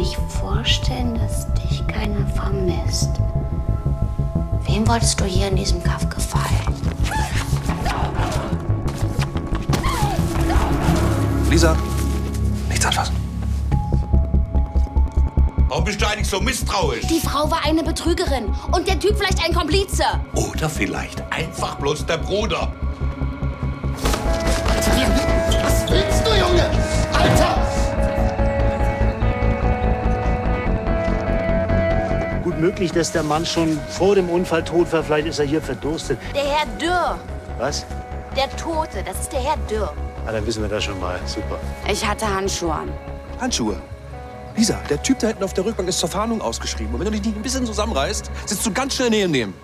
nicht vorstellen, dass dich keiner vermisst. Wem wolltest du hier in diesem Kaff gefallen? Lisa, nichts anfassen. Warum bist du eigentlich so misstrauisch? Die Frau war eine Betrügerin und der Typ vielleicht ein Komplize. Oder vielleicht einfach bloß der Bruder. Möglich, dass der Mann schon vor dem Unfall tot war. Vielleicht ist er hier verdurstet. Der Herr Dürr. Was? Der Tote, das ist der Herr Dürr. Ah, dann wissen wir das schon mal. Super. Ich hatte Handschuhe an. Handschuhe. Lisa, der Typ da hinten auf der Rückbank ist zur Fahndung ausgeschrieben. Und wenn du dich nicht ein bisschen zusammenreißt, sitzt du ganz schnell neben dem.